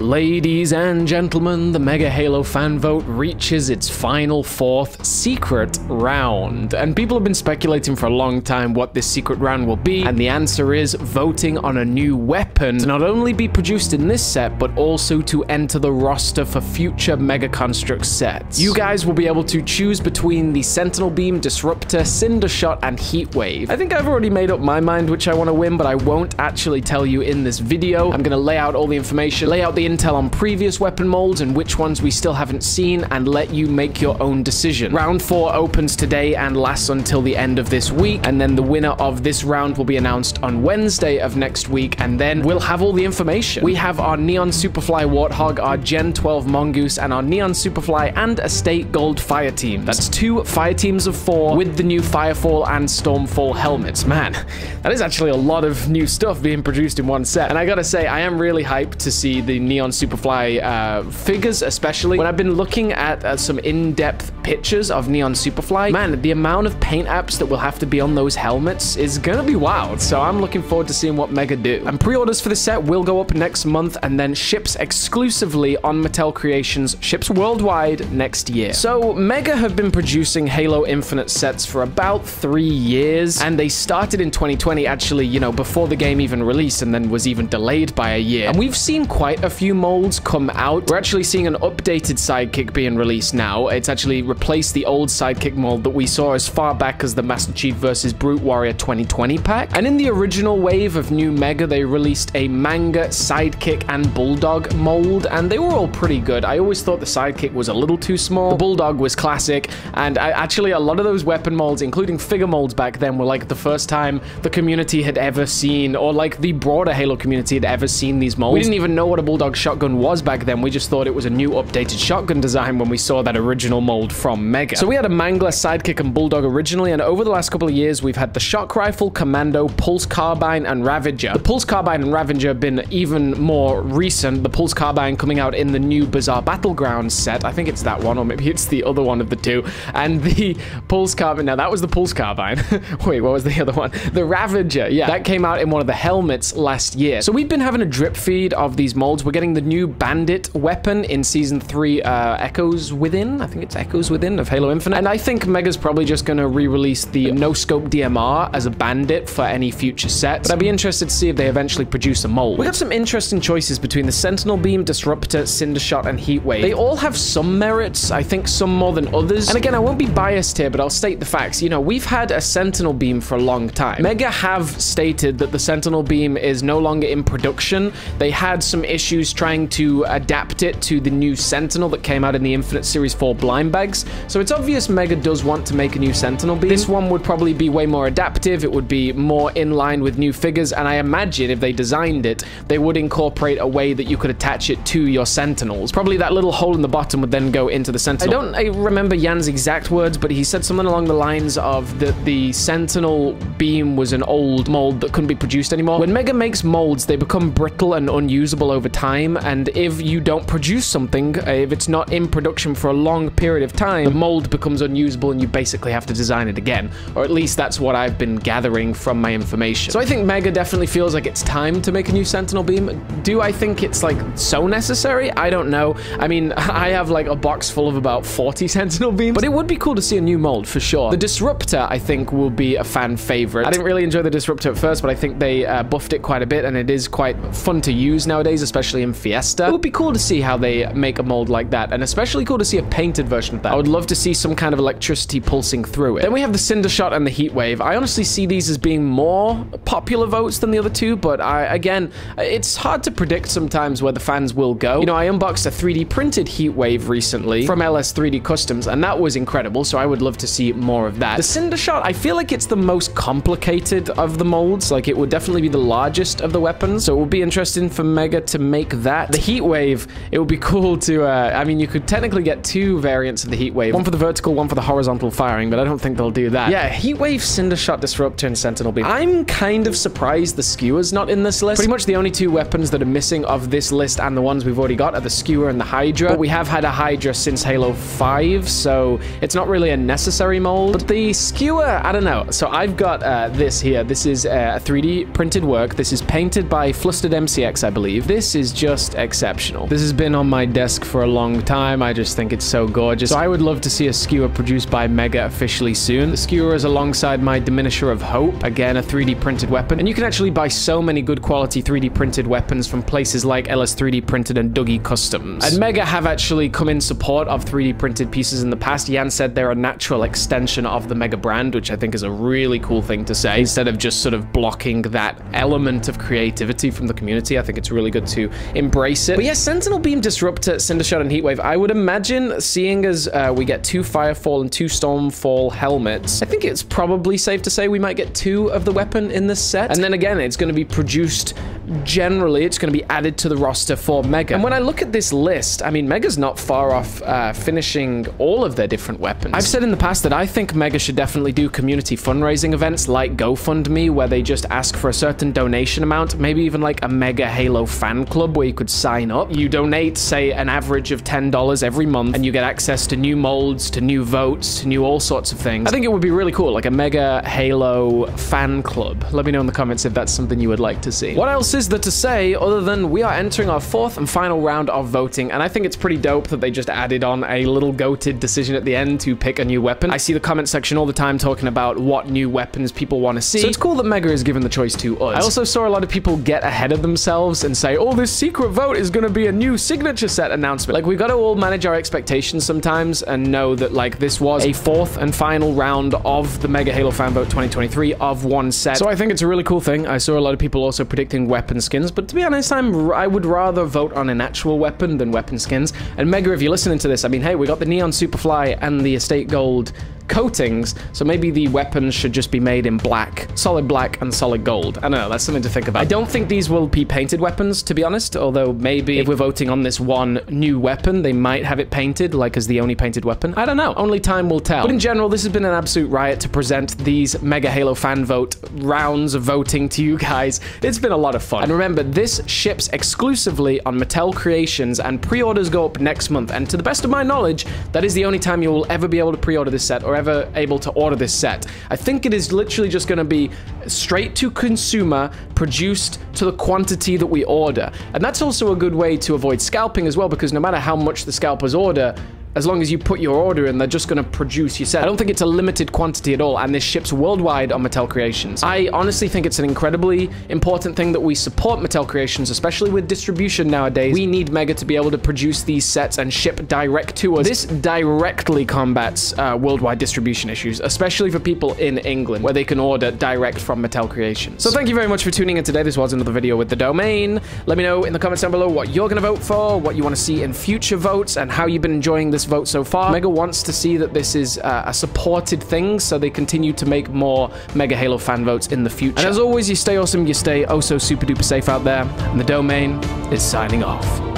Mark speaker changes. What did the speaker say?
Speaker 1: Ladies and gentlemen, the Mega Halo fan vote reaches its final fourth secret round. And people have been speculating for a long time what this secret round will be, and the answer is voting on a new weapon to not only be produced in this set, but also to enter the roster for future Mega Construx sets. You guys will be able to choose between the Sentinel Beam, Disruptor, Cinder Shot, and Heat Wave. I think I've already made up my mind which I want to win, but I won't actually tell you in this video. I'm going to lay out all the information, lay out the intel on previous weapon molds and which ones we still haven't seen and let you make your own decision. Round 4 opens today and lasts until the end of this week and then the winner of this round will be announced on Wednesday of next week and then we'll have all the information. We have our Neon Superfly Warthog, our Gen 12 Mongoose and our Neon Superfly and Estate Gold Fire Team. That's two fire teams of four with the new Firefall and Stormfall helmets. Man, that is actually a lot of new stuff being produced in one set. And I gotta say, I am really hyped to see the Neon Superfly uh, figures, especially. When I've been looking at uh, some in-depth pictures of Neon Superfly, man, the amount of paint apps that will have to be on those helmets is gonna be wild. So I'm looking forward to seeing what Mega do. And pre-orders for the set will go up next month and then ships exclusively on Mattel Creations, ships worldwide next year. So Mega have been producing Halo Infinite sets for about three years, and they started in 2020, actually, you know, before the game even released and then was even delayed by a year. And we've seen quite a few molds come out. We're actually seeing an updated sidekick being released now. It's actually replaced the old sidekick mold that we saw as far back as the Master Chief versus Brute Warrior 2020 pack. And in the original wave of new Mega, they released a Mangler, sidekick, and bulldog mold, and they were all pretty good. I always thought the sidekick was a little too small. The bulldog was classic, and I, actually a lot of those weapon molds, including figure molds back then, were like the first time the community had ever seen, or like the broader Halo community had ever seen these molds. We didn't even know what a bulldog shotgun was back then. We just thought it was a new updated shotgun design when we saw that original mold from Mega. So we had a Mangler, Sidekick, and Bulldog originally, and over the last couple of years, we've had the Shock Rifle, Commando, Pulse Carbine, and Ravager. The Pulse Carbine and Ravager have been even more recent. The Pulse Carbine coming out in the new Bizarre Battlegrounds set. I think it's that one, or maybe it's the other one of the two. And the Pulse Carbine, now that was the Pulse Carbine. Wait, what was the other one? The Ravager, yeah. That came out in one of the helmets last year. So we've been having a drip feed of these molds. We're getting the new bandit weapon in season three, uh, Echoes Within. I think it's Echoes Within of Halo Infinite. And I think Mega's probably just going to re-release the no scope DMR as a bandit for any future set. But I'd be interested to see if they eventually produce a mold. We got some interesting choices between the Sentinel Beam, Disruptor, Cinder Shot, and Heat Wave. They all have some merits. I think some more than others. And again, I won't be biased here, but I'll state the facts. You know, we've had a Sentinel Beam for a long time. Mega have stated that the Sentinel Beam is no longer in production. They had some issues trying to adapt it to the new Sentinel that came out in the Infinite Series 4 blind bags. So it's obvious Mega does want to make a new Sentinel beam. This one would probably be way more adaptive. It would be more in line with new figures. And I imagine if they designed it, they would incorporate a way that you could attach it to your Sentinels. Probably that little hole in the bottom would then go into the Sentinel. I don't I remember Yan's exact words, but he said something along the lines of that the Sentinel beam was an old mold that couldn't be produced anymore. When Mega makes molds, they become brittle and unusable over time. And if you don't produce something, uh, if it's not in production for a long period of time, the mold becomes unusable and you basically have to design it again. Or at least that's what I've been gathering from my information. So I think Mega definitely feels like it's time to make a new Sentinel beam. Do I think it's like so necessary? I don't know. I mean, I have like a box full of about 40 Sentinel beams, but it would be cool to see a new mold for sure. The Disruptor, I think, will be a fan favorite. I didn't really enjoy the Disruptor at first, but I think they uh, buffed it quite a bit and it is quite fun to use nowadays, especially in Fiesta. It would be cool to see how they make a mold like that, and especially cool to see a painted version of that. I would love to see some kind of electricity pulsing through it. Then we have the Cinder Shot and the Heat Wave. I honestly see these as being more popular votes than the other two, but I, again, it's hard to predict sometimes where the fans will go. You know, I unboxed a 3D printed Heat Wave recently from LS 3D Customs, and that was incredible, so I would love to see more of that. The Cinder Shot, I feel like it's the most complicated of the molds. Like, it would definitely be the largest of the weapons, so it would be interesting for Mega to make that. The Heat Wave wave, it would be cool to, uh, I mean, you could technically get two variants of the heat wave. One for the vertical, one for the horizontal firing, but I don't think they'll do that. Yeah, heat wave, cinder shot, disruptor, and sentinel beam. I'm kind of surprised the skewer's not in this list. Pretty much the only two weapons that are missing of this list and the ones we've already got are the skewer and the hydra. But we have had a hydra since Halo 5, so it's not really a necessary mold. But the skewer, I don't know. So I've got uh, this here. This is uh, a 3D printed work. This is painted by Flustered MCX, I believe. This is just exceptional. This has been on my desk for a long time. I just think it's so gorgeous. So I would love to see a skewer produced by Mega officially soon. The skewer is alongside my Diminisher of Hope, again a 3D printed weapon. And you can actually buy so many good quality 3D printed weapons from places like LS 3D Printed and Dougie Customs. And Mega have actually come in support of 3D printed pieces in the past. Yan said they're a natural extension of the Mega brand, which I think is a really cool thing to say. Instead of just sort of blocking that element of creativity from the community, I think it's really good to embrace it. But yeah, Sentinel Beam Disruptor, Cinder Shot, and Heatwave. I would imagine, seeing as uh, Uh, we get two Firefall and two Stormfall helmets, I think it's probably safe to say we might get two of the weapon in this set. And then again, it's going to be produced generally, it's going to be added to the roster for Mega. And when I look at this list, I mean, Mega's not far off uh, finishing all of their different weapons. I've said in the past that I think Mega should definitely do community fundraising events like GoFundMe, where they just ask for a certain donation amount, maybe even like a Mega Halo fan club where you could sign up. You donate, say, an average of $10 every month, and you get access to new molds, to new votes, to new all sorts of things. I think it would be really cool, like a Mega Halo fan club. Let me know in the comments if that's something you would like to see. What else is there to say other than we are entering our fourth and final round of voting, and I think it's pretty dope that they just added on a little goated decision at the end to pick a new weapon. I see the comment section all the time talking about what new weapons people want to see. So it's cool that Mega is given the choice to us. I also saw a lot of people get ahead of themselves and say, oh, this secret vote is going to be a new signature set announcement. Like, we got to all manage our expectations sometimes and know that, like, this was a fourth and final round of the Mega Halo Fan Vote 2023 of one set. So I think it's a really cool thing. I saw a lot of people also predicting weapon skins, but to be honest, I'm I would rather vote on an actual weapon than weapon skins. And Mega, if you're listening to this, I mean, hey, we got the Neon Superfly and the Estate Gold coatings, so maybe the weapons should just be made in black, solid black and solid gold. I don't know, that's something to think about. I don't think these will be painted weapons, to be honest, although maybe if we're voting on this one new weapon, they might have it painted, like as the only painted weapon. I don't know, only time will tell. But in general, this has been an absolute riot to present these Mega Halo fan vote rounds of voting to you guys. It's been a lot of fun. And remember, this ships exclusively on Mattel Creations, and pre-orders go up next month, and to the best of my knowledge, that is the only time you will ever be able to pre-order this set, or ever able to order this set. I think it is literally just going to be straight to consumer, produced to the quantity that we order. And that's also a good way to avoid scalping as well, because no matter how much the scalpers order, as long as you put your order in, they're just going to produce your set. I don't think it's a limited quantity at all, and this ships worldwide on Mattel Creations. I honestly think it's an incredibly important thing that we support Mattel Creations, especially with distribution nowadays. We need Mega to be able to produce these sets and ship direct to us. This directly combats uh, worldwide distribution issues, especially for people in England, where they can order direct from Mattel Creations. So thank you very much for tuning in today. This was another video with the domain. Let me know in the comments down below what you're going to vote for, what you want to see in future votes, and how you've been enjoying vote so far. Mega wants to see that this is uh, a supported thing, so they continue to make more Mega Halo fan votes in the future. And as always, you stay awesome, you stay oh so super duper safe out there, and the domain is signing off.